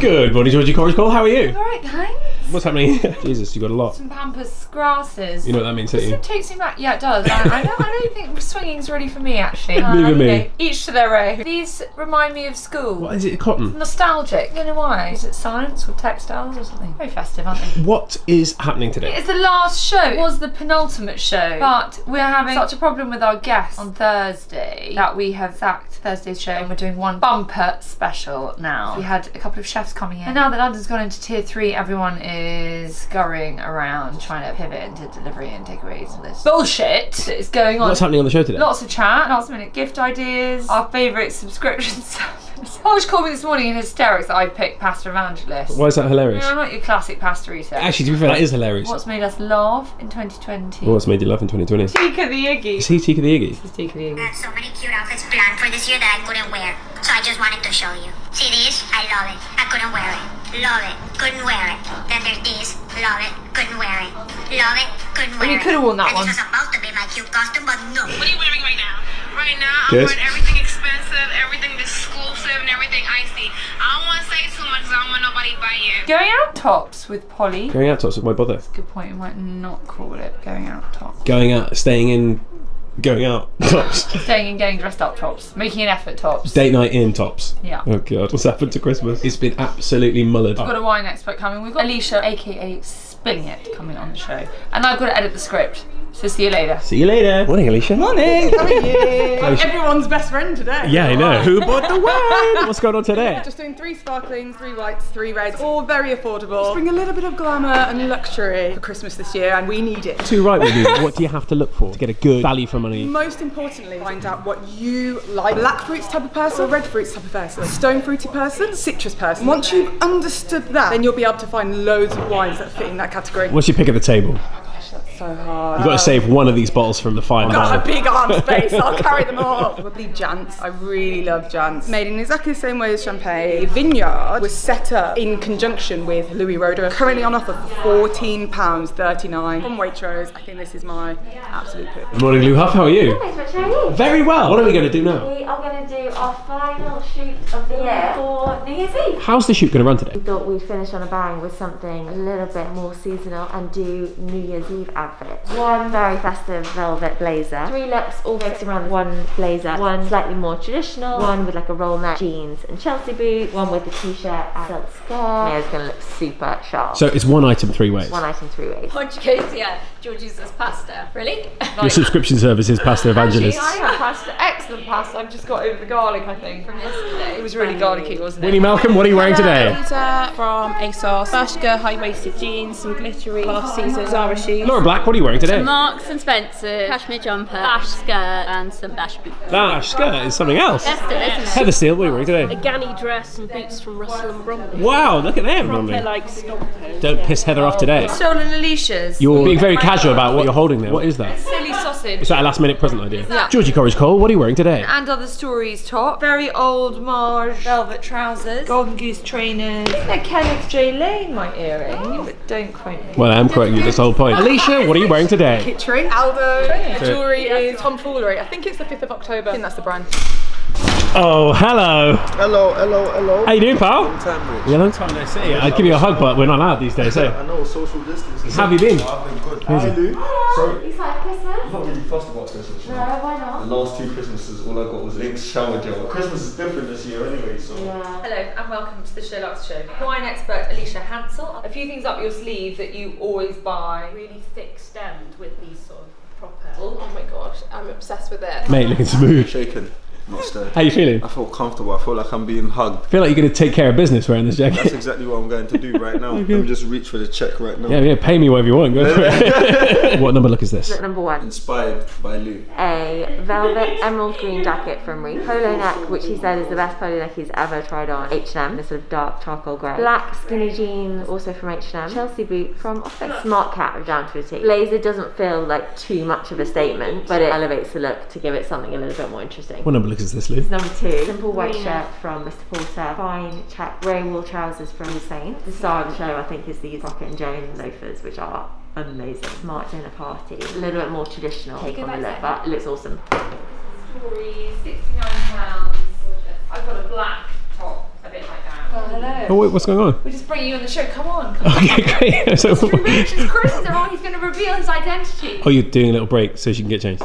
Good morning, Georgie Coleridge Cole. How are you? All right, thanks. What's happening? Jesus, you got a lot. Some pampas grasses. You know what that means, don't you? It takes me back. Yeah, it does. I, I, don't, I don't think swinging's really for me, actually. Neither me. know, each to their own. These remind me of school. What is it? Cotton. Nostalgic. I don't know why. Is it science or textiles or something? Very festive, aren't they? What is happening today? It's the last show. It was the penultimate show, but we're having such a problem with our guests on Thursday that we have sacked Thursday's show and we're doing one bumper special now. We had a couple of chefs coming in, and now that London's gone into tier three, everyone is scurrying around trying to pivot into delivery and takeaways and this bullshit that is going on. What's happening on the show today? Lots of chat, last minute gift ideas, our favourite subscription service. Hodge called me this morning in hysterics that I picked Pasta Evangelist. Why is that hilarious? I'm not your classic pasta eater. Actually, to be fair, that is hilarious. What's made us laugh in 2020? What's made you laugh in 2020? Tika the Iggy. Is he Tika the Iggy? This is Tika the Iggy. I had so many cute outfits planned for this year that I couldn't wear. So I just wanted to show you. See this? I love it. I couldn't wear it. Love it. Couldn't wear it. Then there's this. Love it. Couldn't wear it. Love it. Couldn't wear it you could've worn that and one. This was supposed to be my cute costume, but no. What are you wearing right now? Right now, I'm Good. wearing everything expensive, everything exclusive, and everything icy. I don't want to say too much because I don't want nobody biting you. Going out tops with Polly. Going out tops, with why bother? Good point. We might not call it going out tops. Going out, staying in, going out tops. Staying in, getting dressed up tops. Making an effort tops. Date night in tops. Yeah. Oh god, what's happened to Christmas? It's been absolutely mullered. We've got a wine expert coming. We've got Alicia, aka Spilling It, coming on the show. And I've got to edit the script. So see you later. See you later. Morning, Alicia. Morning, how are you? How's- Everyone's best friend today. Yeah, I know. Who bought the wine? What's going on today? Just doing three sparklings, three whites, three reds, all very affordable. Just bring a little bit of glamour and luxury for Christmas this year, and we need it. Too right with you. What do you have to look for to get a good value for money? Most importantly, find out what you like. Black fruits type of person, or red fruits type of person, stone fruity person, citrus person. Once you've understood that, then you'll be able to find loads of wines that fit in that category. What's your pick at the table? So hard. You've got to save one of these bottles from the final Got a big arm space, I'll carry them all. Probably Jansz. I really love Jansz. Made in exactly the same way as champagne. The vineyard was set up in conjunction with Louis Roederer. Currently on offer for £14.39 from Waitrose. I think this is my absolute pick. Good morning, Lou Huff. How are you? Thanks, Rich. How are you? Very well. What are we going to do now? We are going to do our final shoot of the year for New Year's Eve. How's the shoot going to run today? We thought we'd finish on a bang with something a little bit more seasonal and do New Year's Eve outfits. One very festive velvet blazer, three looks all focused around one blazer, one slightly more traditional, one with like a roll neck jeans and Chelsea boots, one with a t-shirt and silk skirt. Maiya's going to look super sharp. So it's one item, three ways. one item, three ways. Hodge goes, yeah, Georgie's as pasta. Really? Your subscription service is Pasta Evangelist. Actually, I had pasta, excellent pasta. I've just got over the garlic, I think, from yesterday. It was really garlicky, wasn't it? Winnie Malcolm, what are you wearing today? These from ASOS. Bershka high-waisted jeans, some glittery oh, last season Zara shoes. Laura Black, what are you wearing today? Marks and Spencer, cashmere jumper, bash skirt, and some bash boots. That skirt is something else. Festive, isn't it? Heather Steele, what are you wearing today? A today? Ganni dress and boots from Russell and Bromley. Wow, look at them, Bromley. like. Don't piss Heather off today. Stolen Alicia's. You're being very casual about what you're holding there. What is that? Silly sausage sausage. Is that a last minute present idea? Yeah. Georgie Coleridge Cole, what are you wearing today? And other stories top. Very old Marge velvet trousers. Golden Goose trainers. I think they're Kenneth J. Lane, my earring, oh. but don't quote me. Well, I'm quoting you this whole point. Alicia, what are you wearing today? Kitchery, Aldo. Jewellery is tomfoolery. I think it's the 5th of October. I think that's the brand. Oh, hello. Hello, hello, hello. How you doing, pal? Long time, Rich. Yeah, long time no see. I'd give you a hug, but we're not allowed these days, so. I know, social distance. How have you been? I've been good. Crazy. Hi, Lou. Sorry. Excited Christmas? I'm not really fussed about Christmas. No, know. why not? The last two Christmases, all I got was Lynx shower gel. Christmas is different this year anyway, so. Hello and welcome to the SheerLuxe Show. Wine expert Alicia Hansel. A few things up your sleeve that you always buy. Really thick stemmed with these sort of proper. Oh my god, I'm obsessed with it. Mate, looking smooth. Shaken, not stirred. How you feeling? I feel comfortable. I feel like I'm being hugged. I feel like you're going to take care of business wearing this jacket. That's exactly what I'm going to do right now. Let me just reach for the check right now. Yeah, yeah, pay me whatever you want. Go for it. what number look is this? Look number one. Inspired by Lou. A velvet emerald green jacket from Reef. Polo neck, which he said is the best polo neck he's ever tried on. H&M, the sort of dark charcoal grey. Black skinny jeans, also from H&M. Chelsea boot from Office. Smart cap down to a T. Blazer doesn't feel like too much of a statement, but it elevates the look to give it something a little bit more interesting. What number look is this, Lou? Number two, simple white shirt from Mr. Porter, fine check grey wool trousers from Hussein. The star of the show, I think, is these Crockett and Jones loafers, which are amazing. Smart dinner party, a little bit more traditional take on the look, but it looks awesome. Stories, £69. I've got a black top, a bit like that. Well, hello. Oh, wait, what's going on? We're just bringing you on the show. Come on. Come on. Okay, great. So, Rich, it's Christmas. He's going to reveal his identity. oh, you're doing a little break so she can get changed.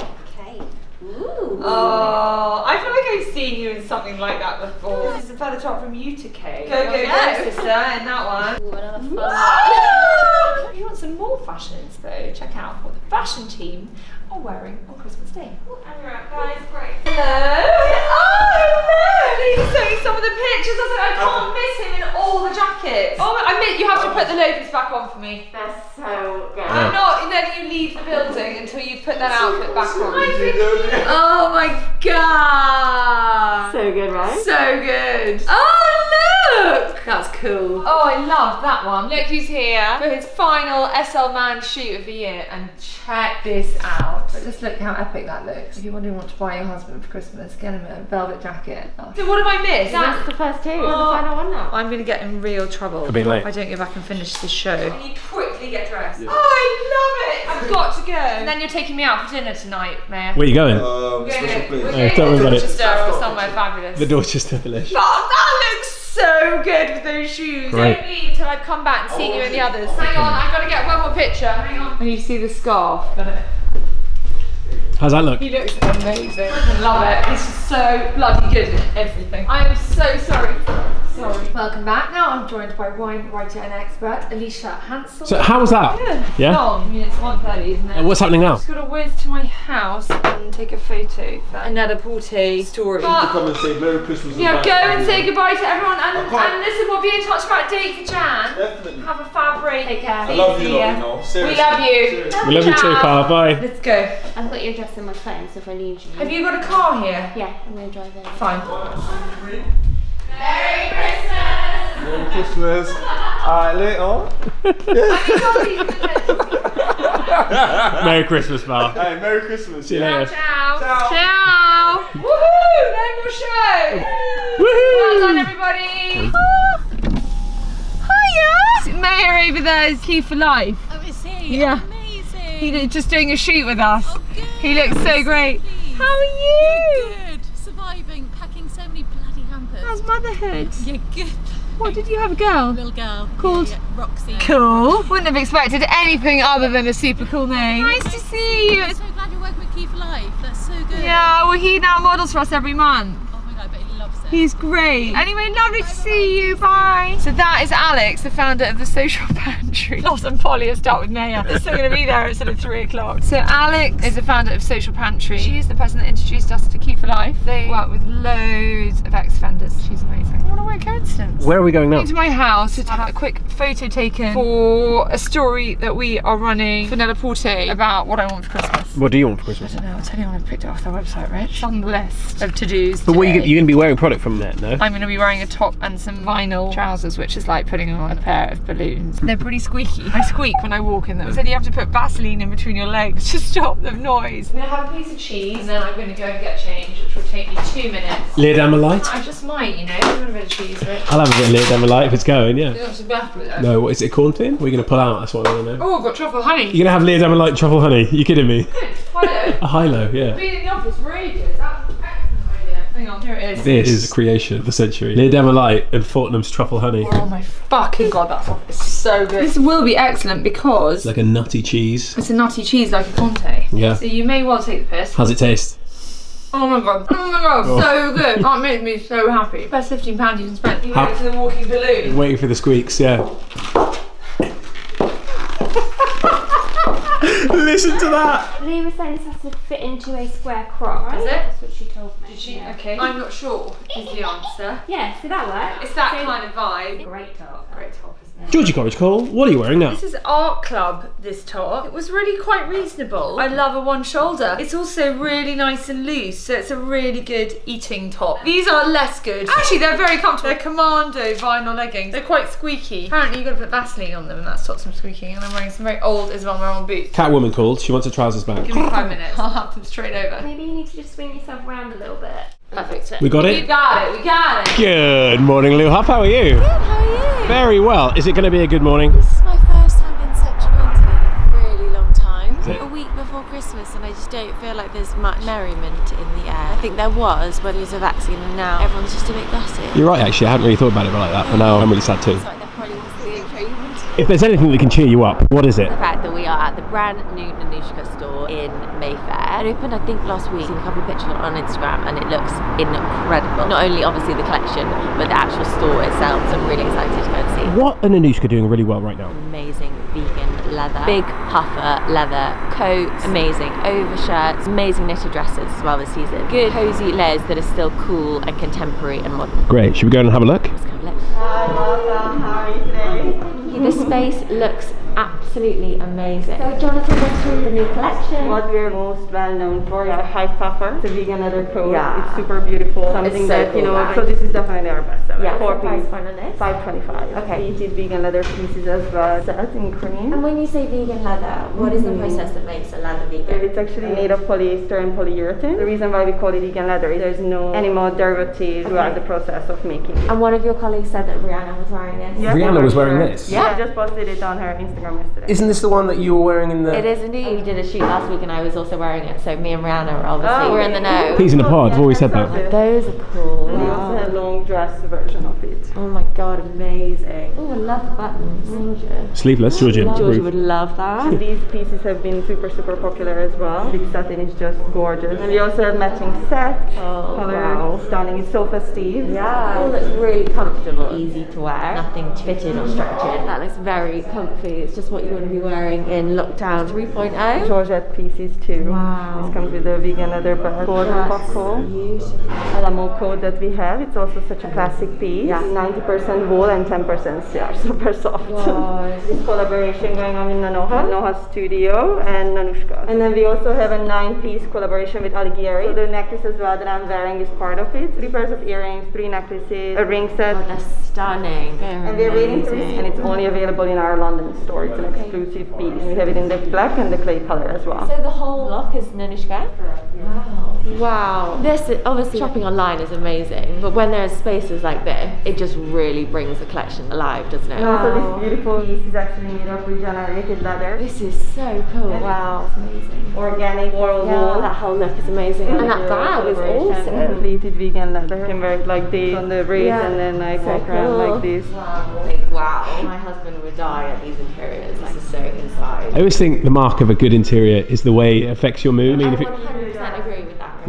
Oh, oh, I feel like I've seen you in something like that before. This is a feather top from Utica. Go, go, go, go. sister, in that one. Ooh, another fun If you want some more fashion inspo, check out what the fashion team are wearing on Christmas Day. Oh, and you're out, guys. Great. Hello. Oh, hello. He was showing some of the pictures. I was like, I can't miss him in all the jackets. Oh, I mean, you have to oh. put the loafers back on for me. They're so good. I'm not and then you leave the building until you put that outfit back on. Oh my god! So good, right? So good. Oh look! That's cool. Oh, I love that one. Look who's here for his final SL Man shoot of the year, and check this out. Just look how epic that looks. If you're wondering what to buy your husband for Christmas, get him a velvet jacket. Oh. So what have I missed? That's the first two. We're the Oh. final one now. I'm gonna get in real trouble For being late. if I don't go back and finish this show. I need to quickly get dressed. Oh, I love it! I've got to go. And then you're taking me out for dinner tonight, Maiya. Where you going? Um, We're special going we're Oh, going don't worry to about it. Dorchester or somewhere fabulous. The Dorchester Village. Oh, that looks so good with those shoes. Great. Don't leave until I've come back and seen you and the others. Hang on, I've got to get one more picture. Hang on. I need to see the scarf. How's that look? He looks amazing. I love it. He's just so bloody good at everything. I am so sorry. Sorry. Welcome back. Now I'm joined by wine writer and expert Alicia Hansel. So how was that? Good. Yeah? Long. I mean, it's 1.30, isn't it? And what's happening now? Just got to whiz to my house and take a photo for another Porte story. To come and say Merry Christmas. Yeah, go and say goodbye to everyone and, and listen, we'll be in touch about a date for Jan. Definitely. Have a fab break. Take care. I love you, See you know. We love you. Seriously. We love you too, Ciao. pal. Bye. Let's go. I've got your address in my phone, so if I need you. Have you got a car here? Yeah, I'm gonna drive in. Fine. Merry Christmas. Merry Christmas! Alright, later. Merry Christmas, pal. Hey, Merry Christmas. See you yeah. later. Ciao. Ciao. Ciao. Woohoo! No more show. Well done, everybody. Hiya. Maiya over there is key for life. Oh, is he? Yeah. He's just doing a shoot with us. Oh. He looks so great. How are you? Good. Surviving, packing so many bloody hampers. How's motherhood? You're good. What did you have a girl? Little girl. Called? Yeah, yeah, Roxy. Cool. Wouldn't have expected anything other than a super cool name. Nice to see you. I'm so glad you're working with Key4Life. That's so good. Yeah, well he now models for us every month. He's great. Anyway, lovely to see you. Bye. So that is Alex, the founder of the Social Pantry. Oh, Lost and Polly are start with Naya. They're still going to be there at sort of three o'clock. So Alex is the founder of Social Pantry. She's the person that introduced us to Key4Life. They work with loads of ex-offenders. She's amazing. What a weird coincidence. Where are we going now? Into my house to have a quick photo taken for a story that we are running for Net-a-Porter about what I want for Christmas. What do you want for Christmas? I don't know, I'll tell you when I've picked it off their website, Rich. On the list of to-dos But what are you, today. you going to be wearing products it from there, no? I'm going to be wearing a top and some vinyl trousers, which is like putting on a pair of balloons. They're pretty squeaky. I squeak when I walk in them. So you have to put Vaseline in between your legs to stop the noise. I'm going to have a piece of cheese and then I'm going to go and get changed, which will take me two minutes. Leerdammer light? I just might, you know, a bit of cheese. But... I'll have a bit of Leerdammer light if it's going, yeah. That's. No, what is it, a corn tin? We're going to pull out, that's what I want to know. Oh, I've got truffle honey. You're going to have Leerdammer light truffle honey? You kidding me? Hello. A high-low, yeah. Being in the office for ages. That's an excellent idea. Hang on, here it is. This is the creation of the century. Leerdammer light and Fortnum's truffle honey. Oh my fucking god, that's it's so good. This will be excellent because It's like a nutty cheese. it's a nutty cheese like a Conte. Yeah. So you may well take the piss. How's it taste? Oh my god. Oh my god, Oh. so good. That made me so happy. Best fifteen pounds you can spend. You How- go to the walking balloon. Waiting for the squeaks, yeah. Listen to that. Lee was saying this has to fit into a square crop. Is it? That's what she told me. Did she? Okay. I'm not sure. Is the answer. Yeah, so that works. It's that So- kind of vibe. Great top. Great top, isn't it? Georgie Coleridge Cole, what are you wearing now? This is Art Club, this top. It was really quite reasonable. I love a one shoulder. It's also really nice and loose, so it's a really good eating top. These are less good. Actually, they're very comfortable. They're commando vinyl leggings. They're quite squeaky. Apparently, you've got to put Vaseline on them, and that stops them squeaking. And I'm wearing some very old Isabel Marant boots. Catwoman called. She wants her trousers back. Give me five minutes. I'll have them straight over. Maybe you need to just swing yourself around a little bit. Perfect. We got it? We got it. We got it. Good morning, Lou Huff. How are you? Good, how are you? Very well. Is it going to be a good morning? This is my first time in Central London in a really long time. Is it? A week before Christmas, and I just don't feel like there's much merriment in the air. I think there was when there was a vaccine, and now everyone's just a bit gutted. You're right, actually. I hadn't really thought about it like that, but now I'm really sad too. It's like there probably was the intro you wanted. If there's anything that can cheer you up, what is it? The fact that we are at the brand new Nanushka store in Mayfair. It opened, I think, last week. Seen a couple of pictures on Instagram, and it looks incredible. Not only obviously the collection, but the actual store itself. So I'm really excited to go and see. What are Nanushka doing really well right now? Amazing vegan leather, big puffer leather coats, amazing overshirts, amazing knitted dresses as well this season. Good cozy layers that are still cool and contemporary and modern. Great. Should we go and have a look? Hi, welcome. How are you today? The space looks absolutely amazing. So Jonathan went through the new collection. What we're most well known for is the high puffer. It's a vegan leather coat. Yeah. It's super beautiful. Something so that you know. right? So this is definitely our best seller. Yeah, Four what's the price piece. point on this? Five twenty-five. Okay. Pleated vegan leather pieces as well. Set in cream. And when you say vegan leather, what is the Mhm. process that makes a leather vegan? It's actually made of polyester and polyurethane. The reason why we call it vegan leather is there's no animal derivatives throughout the process of making it. And one of your colleagues said that Rihanna was wearing this. Yeah, Rihanna was wearing this? Yeah, I just posted it on her Instagram yesterday. Isn't this the one that you were wearing in the. It is indeed. We did a shoot last week and I was also wearing it, so me and Rihanna are obviously Oh, we're in the know. Peas in a pod, I've always said that. Those are cool. And we also have long dress version of it. Oh my god, amazing. Oh, I love the buttons. Gorgeous. Sleeveless, Georgian. Georgia Ruth. Would love that. These pieces have been super, super popular as well. Big satin is just gorgeous. And we also have matching sets. Oh, color wow. stunning. It's so festive. Yeah. All that's really comfortable, easy to wear, nothing fitted or structured. That looks very comfy. It's just what you want to be wearing in lockdown 3.0. Georgette pieces too. Wow. This comes with a vegan leather bag. Border buckle. Beautiful. Alamo coat that we have. It's also such a classic piece. Yeah. 90% wool and 10% silk. Super soft. Wow. this collaboration going on with Nanoha, Nanoha Studio and Nanushka. And then we also have a nine-piece collaboration with Alighieri. So the necklace as well that I'm wearing is part of it. Three pairs of earrings, three necklaces, a ring set. Oh, that's stunning. and we're waiting to receive, and it's only available in our London store. It's an exclusive piece. We have it in the black and the clay color as well. So the whole look is Nanushka? Wow. Wow. This is, obviously shopping online is amazing, but when there's spaces like this, it just really brings the collection alive, doesn't it? And also this beautiful piece is actually made of regenerated leather. This is so cool. Wow. Amazing. Organic oral Yeah, wool. that whole look is amazing. And that bag is awesome. Completed vegan leather. You can wear it like this on the wrist Yeah. and then like So walk around like this. Like, wow. My husband would die at these interiors. This is so inside. I always think the mark of a good interior is the way it affects your mood. I mean, if it, 100% agree with that.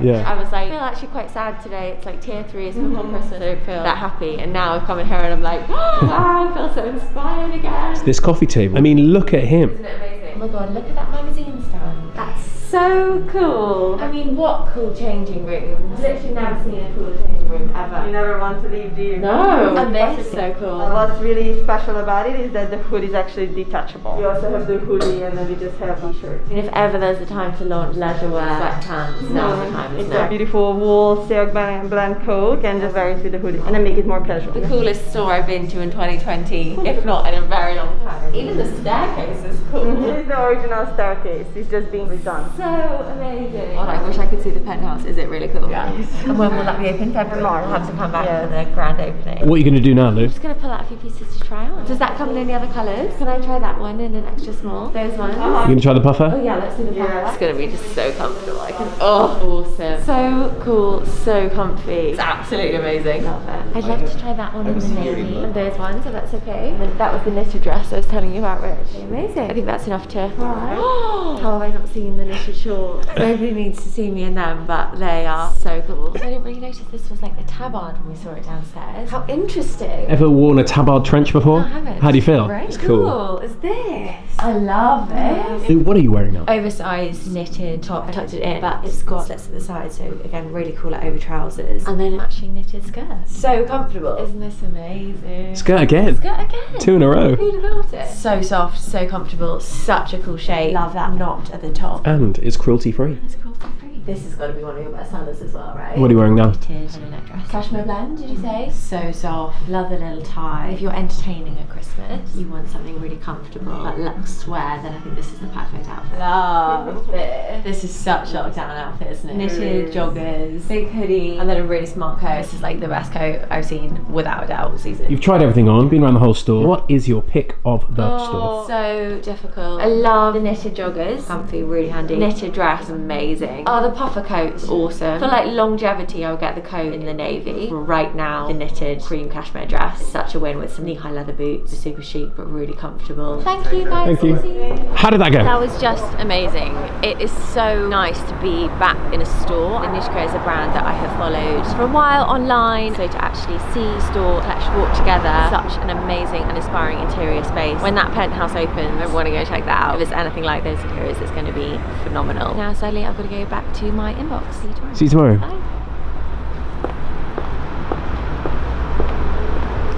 Yeah. I was like, I feel actually quite sad today. It's like tier three, it's before mm-hmm. Christmas. I don't feel that happy. And now I've come in here and I'm like, wow, ah, I feel so inspired again. It's this coffee table. I mean, look at him. Isn't it amazing? Oh my god, look at that magazine stand. That's so So cool. I mean, what cool changing rooms. Literally never seen a cooler changing room ever. You never want to leave, do you? No. And this is so cool. And what's really special about it is that the hood is actually detachable. We also have the hoodie and then we just have t-shirt. And if ever there's a time to launch leisure wear, sweatpants, now's the mm-hmm. time, It's isn't a beautiful wool silk blend, blend coat. and just wear it with the hoodie and then make it more casual. The coolest store I've been to in 2020, if not in a very long time. Even the staircase is cool. Mm-hmm. This is the original staircase. It's just being redone. So amazing. God, I wish I could see the penthouse. Is it really cool? Yes. And when will that be open? February. I'll have to come back for the grand opening. What are you going to do now, Lou? I'm just going to pull out a few pieces to try on. Does that come in any other colours? Can I try that one in an extra small? Those ones? You going to try the puffer? Oh yeah, let's do the puffer. It's going to be just so comfortable. I can. Oh, awesome. So cool. So comfy. It's absolutely amazing. Love it. I'd love to try that one in the navy. And those ones, if that's okay. And that was the knitted dress I was telling you about, Rich. Amazing. I think that's enough to. Alright. How have I not seen the knitted shorts? Nobody needs to see me in them, but they are so cool. I didn't really notice this was like the tabard when we saw it downstairs. How interesting. Ever worn a tabard trench before? No, I haven't. How do you feel? Very It's cool. cool. Is this? I love it. Lou, what are you wearing now? Oversized knitted top. I tucked it in, but it's got slits at the side, so again, really cool like over trousers. And then matching knitted skirt. So comfortable. Isn't this amazing? Skirt again. Skirt again. Two in a row. Who'd have thought it? So soft, so comfortable, such a cool shape. Love that knot at the top. And it's cruelty free. It's cruelty free. This has got to be one of your best sellers as well, right? What are you wearing now? Knitted and a neck dress. Cashmere blend, did you say? So soft. Love the little tie. If you're entertaining at Christmas, you want something really comfortable, but luxe wear, then I think this is the perfect outfit. Love this. This is such a lockdown outfit, isn't it? Knitted joggers, big hoodie, and then a really smart coat. This is like the best coat I've seen without a doubt all season. You've tried everything on, been around the whole store. What is your pick of the oh, store? So difficult. I love the knitted joggers. Comfy, really handy. Knitted dress, amazing. Oh, the puffer coat's awesome. For like longevity, I'll get the coat in the navy. Right now, the knitted cream cashmere dress. Such a win with some knee-high leather boots. Super chic, but really comfortable. Thank you guys. Thank you. How did that go? That was just amazing. It is so nice to be back in a store. Nanushka is a brand that I have followed for a while online. So to actually see store, to actually walk together, such an amazing and inspiring interior space. When that penthouse opens, I want to go check that out. If it's anything like those interiors, it's going to be phenomenal. Now sadly, I've got to go back to my inbox. See you tomorrow. See you tomorrow. Bye.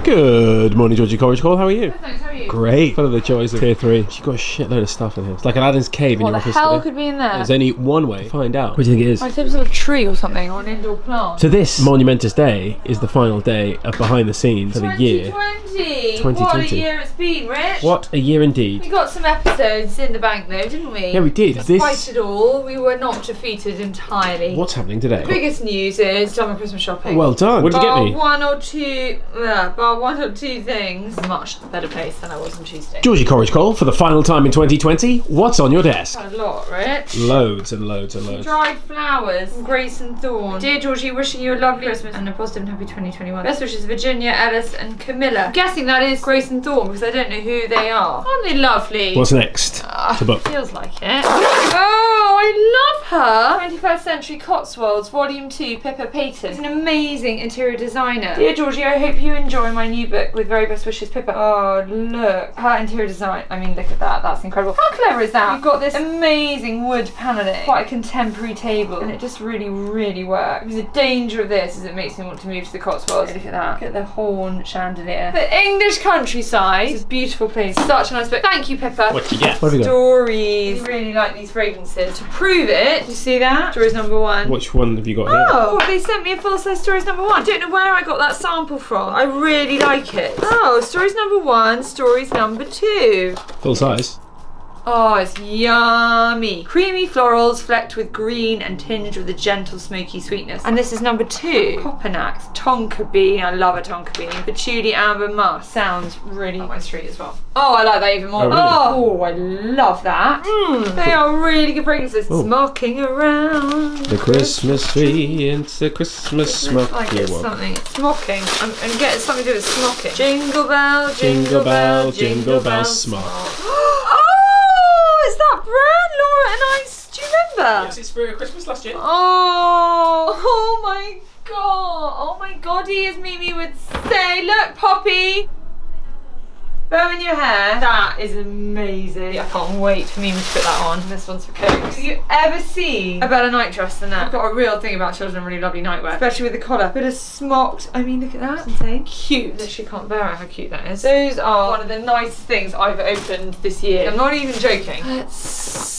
Good morning, Georgie Coleridge Cole. How are you? Thanks, how are you? Great. Follow the joys of tier three. She got a shitload of stuff in here. It's like Aladdin's cave in your office. What your the office hell today. could be in there? There's only one way to find out. What do you think it is? I said it was a tree or something, or an indoor plant. So this monumentous day is the final day of behind the scenes for the year. 2020. 2020. What a year it's been, Rich. What a year indeed. We got some episodes in the bank though, didn't we? Yeah, we did. Despite This- it all, we were not defeated entirely. What's happening today? The biggest news is summer Christmas shopping. Well done. What did you get me? One or two, uh, bar one or two things. Much better place than I was on Tuesday. Georgie Coleridge Cole for the final time in 2020. What's on your desk? A lot, Rich. Loads and loads and loads. Dried flowers from Grace and Thorn. Dear Georgie, wishing you a lovely Christmas and a positive and happy 2021. Best wishes, Virginia, Ellis, and Camilla. I'm guessing that is Grace and Thorn because I don't know who they are. Aren't they lovely? What's next? Ah, to book. Feels like it. Oh, I love her. 21st Century Cotswolds, Volume 2, Pippa Paton. She's an amazing interior designer. Dear Georgie, I hope you enjoy my new book with very best wishes, Pippa. Oh, look. Her interior design. I mean, look at that. That's incredible. How clever is that? You've got this amazing wood paneling. Quite a contemporary table. And it just really, really works. The danger of this is it makes me want to move to the Cotswolds. Look at that. Look at the horn chandelier. The English countryside. It's a beautiful place. Such a nice book. Thank you, Pippa. What you get? What have we got? Stories. I really like these fragrances. To prove it, you see that? Stories number one. Which one have you got here? Oh, they sent me a full size stories number one. I don't know where I got that sample from. I really like it. Oh, stories number one, stories number two. Full size. Oh, it's yummy. Creamy florals flecked with green and tinged with a gentle smoky sweetness. And this is number two. Coppanax, tonka bean. I love a tonka bean. Patchouli amber musk. Sounds really up my street as well. Oh, I like that even more. Oh, really? Oh, I love that. Mm, they are really good fragrances. Oh. Smoking around. The Christmas tree, it's a Christmas smoke. I Yeah, get something. Smocking. I'm, and get something to do with smocking. Jingle bell, Jingle bell, jingle bell, smock. oh, is that brand Laura and I? Do you remember? Yes, it's for Christmas last year. Oh, oh my god. Oh my god, he is Mimi would say. Look, Poppy. Bow in your hair. That is amazing. I can't wait for Mimi to put that on. This one's for Coke. Have you ever seen a better night dress than that? I've got a real thing about children really lovely nightwear, especially with the collar. Bit of smocked. I mean, look at that. It's insane. Cute. Literally can't bear how cute that is. Those are one of the nicest things I've opened this year. I'm not even joking. Let's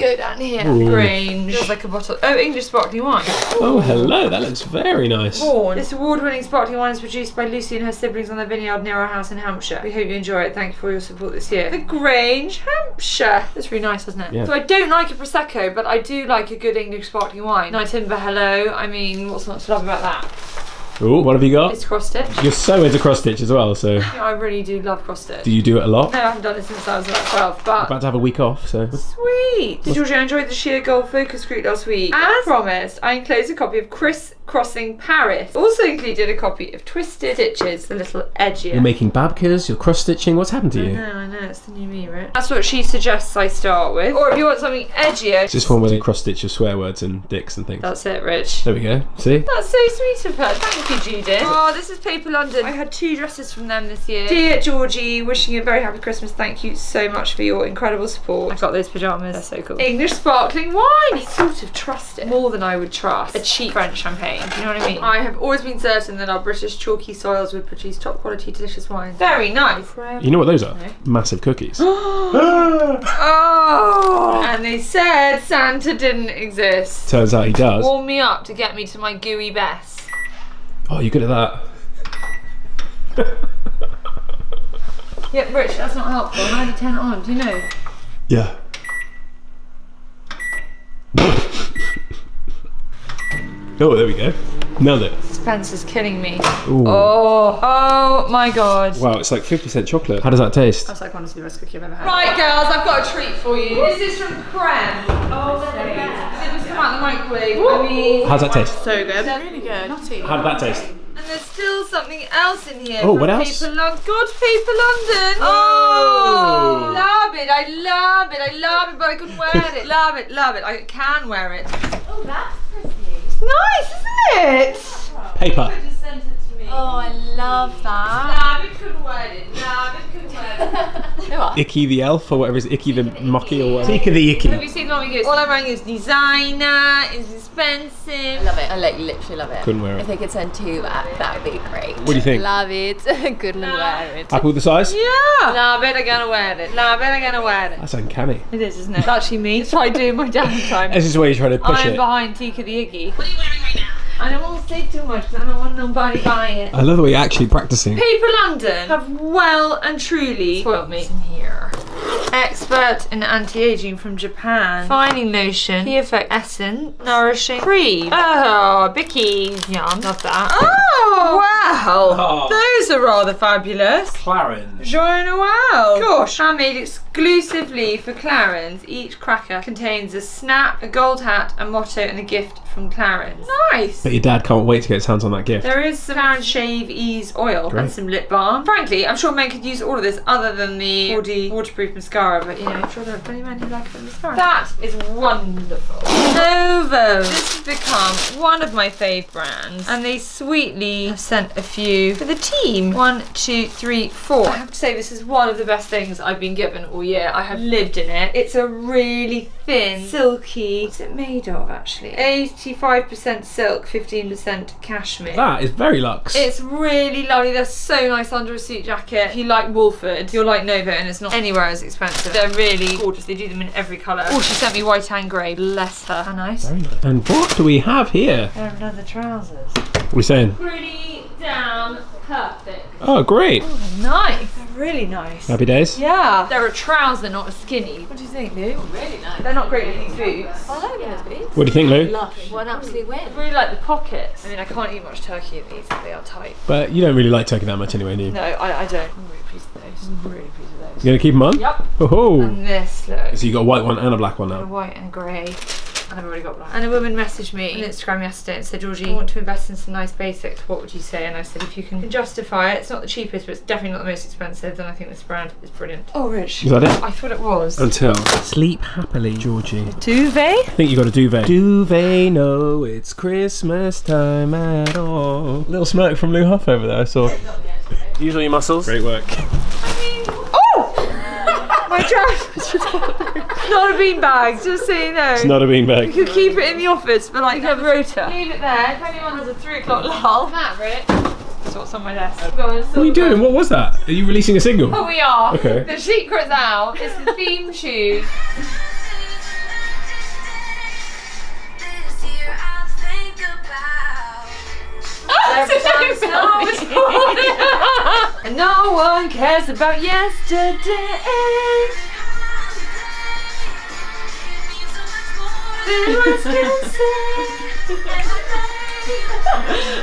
go down here. Ooh. Grange. Feels like a bottle. Oh, English sparkling wine. Oh, hello. That looks very nice. Vaughan. This award-winning sparkling wine is produced by Lucy and her siblings on their vineyard near our house in Hampshire. We hope you enjoy it. Thank you for your support this year. The Grange, Hampshire. That's really nice, isn't it? Yeah. So I don't like a prosecco, but I do like a good English sparkling wine. Nyetimber, hello. I mean, what's not to love about that? Oh, what have you got? It's cross stitch. You're so into cross stitch as well, so I really do love cross stitch. do you do it a lot? No, I haven't done it since I was about 12, but About to have a week off, so. Sweet! Did Georgia enjoy the sheer gold focus group last week? As promised, I enclosed a copy of Chris Crossing Paris. Also included a copy of Twisted Stitches, a little edgier. You're making babkas, you're cross stitching. What's happened to you? I you? know, I know, it's the new me, right? That's what she suggests I start with. Or if you want something edgier, It's just one where you cross stitch your swear words and dicks and things. that's it, Rich. There we go. See? That's so sweet of her. Thank you, Judith. Oh, this is Paper London. I had two dresses from them this year. Dear Georgie, wishing you a very happy Christmas. Thank you so much for your incredible support. I got those pyjamas. They're so cool. English sparkling wine. I sort of trust it more than I would trust a cheap French champagne. Do you know what I mean? I have always been certain that our British chalky soils would produce top quality, delicious wine. Very nice. You know what those are? Massive cookies. oh, and they said Santa didn't exist. Turns out he does. Warm me up to get me to my gooey best. Oh, you're good at that. Yep, Rich, that's not helpful. How do you turn it on? Do you know? Yeah. Oh, there we go. Nailed it. Spencer's killing me. Ooh. Oh, oh my god. Wow, it's like 50% chocolate. How does that taste? That's like honestly the best cookie I've ever had. Right, girls, I've got a treat for you. This is from Creme. Oh, they're. It just come out of the microwave. I mean, How's that taste? so good. Really good. Nutty. How did that taste? And there's still something else in here. Oh, what else? Paper London. God, Paper London. Oh, love it. I love it. I love it, but I couldn't wear it. love it, love it. I can wear it. Oh, that's pretty. It's nice, isn't it? Paper. Just sent it to me. Oh, I love that. Love it, couldn't wear it. Love it, couldn't wear it. Icky the elf or whatever is Icky the Mocky or whatever. Tika the Have Icky. you seen Mommy Goose? All I'm wearing is designer, is expensive. I love it. I like literally love it. Couldn't wear it. If they could send two back, that would be great. What do you think? Love it. Couldn't wear it. Apple the size? Yeah. Love it, I'm gonna wear it. Love it, I'm gonna wear it. That's uncanny. It is, isn't it? It's actually me. It's what I do in my downtime. This is where you're trying to push I'm it. behind Tika the Iggy. What are you wearing right now? I don't want to say too much because I don't want nobody buying it. I love the way you're actually practicing. Paper London have well and truly spoiled me. In here. Expert in anti-aging from Japan. Fining lotion. The effect essence. Nourishing cream. Oh, Bickies. Yum. Love that. Oh, oh. wow. Oh. Those are rather fabulous. Clarins. Joy Noel. Gosh, handmade exclusively for Clarins. Each cracker contains a snap, a gold hat, a motto, and a gift from Clarins. Nice. But your dad can't wait to get his hands on that gift. There is some Clarins Shave Ease oil and some lip balm. Frankly, I'm sure men could use all of this other than the 4D waterproof mascara, but you know, I'm sure there are plenty of men who like a bit of mascara. That is wonderful. Novo. This has become one of my fave brands, and they sweetly have sent a few for the team. One, two, three, four. I have to say, this is one of the best things I've been given all year. I have lived in it. It's a really thin, silky. What's it made of, actually? 85% silk, 15% cashmere. That is very luxe. It's really lovely. They're so nice under a suit jacket. If you like Wolford, you'll like Nova, and it's not anywhere as expensive. They're really gorgeous. They do them in every colour. Oh, she sent me white and grey. Bless her. How nice. Very nice. And what do we have here? They're another trousers. What are we saying? Pretty damn perfect. Oh, great. Oh, nice. They're really nice. Happy days. Yeah. They're a trouser, not a skinny. What do you think, Lou? Really nice. They're not great with these boots. I like those boots. What do you think, Lou? Lush. What an absolute win. I really like the pockets. I mean, I can't eat much turkey in these. They are tight. But you don't really like turkey that much anyway, do you? No, I, I don't. I'm really pleased with those. I'm really pleased with those. You gonna keep them on? Yep. Oh. -ho. And this, look. So you got a white one and a black one A now. white and grey. And I've already got black. And a woman messaged me on Instagram yesterday and said, Georgie, I want to invest in some nice basics. What would you say? And I said, if you can justify it, it's not the cheapest, but it's definitely not the most expensive, then I think this brand is brilliant. Oh, Rich. Is that it? I thought it was. Until sleep happily, Georgie. Duvet? I think you got a duvet. Duvet, no, it's Christmas time at all. Little smirk from Lou Huff over there. I saw. Use all your muscles. Great work. I mean, oh! my trousers just Not a beanbag, just so you know. It's not a beanbag. You beanbag. could keep it in the office for like have a rota. Leave it there. If anyone has a three o'clock lull. Maverick. That's what's on my desk. What are you doing? What was that? Are you releasing a single? Oh, we are. Okay. The secret's out. It's the theme tune. And no one cares about yesterday. Everyone's gonna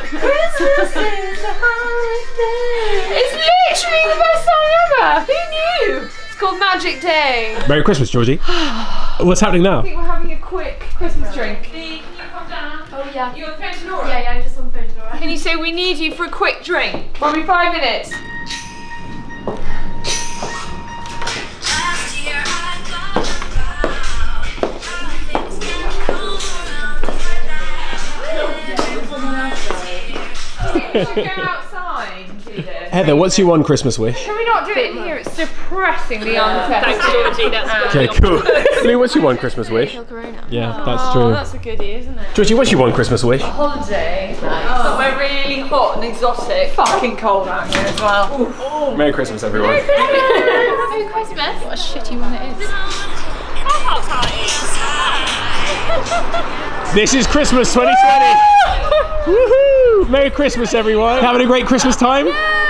Christmas is a holiday. It's literally the best song ever. Who knew? It's called Magic Day. Merry Christmas, Georgie. What's happening now? I think we're having a quick Christmas drink. Can you come down? Oh yeah. You on the phone to Nora? Yeah, yeah, I'm just on the phone to Nora. Can you say we need you for a quick drink? Probably five minutes. Should go outside and do this. Heather, what's your one Christmas wish? Can we not do it here? It's depressingly untested. Thanks, Georgie, that's Okay, cool. Lou, what's your one Christmas wish? Yeah, that's true. Oh, that's a goodie, isn't it? Georgie, what's your one Christmas wish? Holiday. Oh. Somewhere really hot and exotic. Fucking cold out here as well. Merry Christmas, everyone. Merry Christmas. What a shitty one it is. This is Christmas 2020. Woohoo! Merry Christmas, everyone. Having a great Christmas time? Yeah.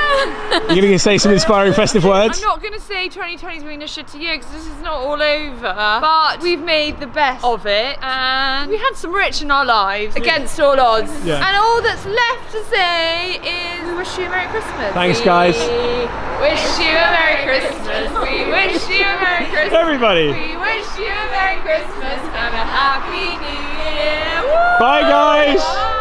You're going to say some inspiring festive words? I'm not going to say 2020's been a shit to you because this is not all over. But we've made the best of it and we had some rich in our lives against all odds. Yeah. And all that's left to say is we wish you a Merry Christmas. Thanks, guys. We wish you a Merry Christmas. We wish you a Merry Christmas. Everybody. We wish you a Merry Christmas and a Happy New Year. Woo! Bye, guys.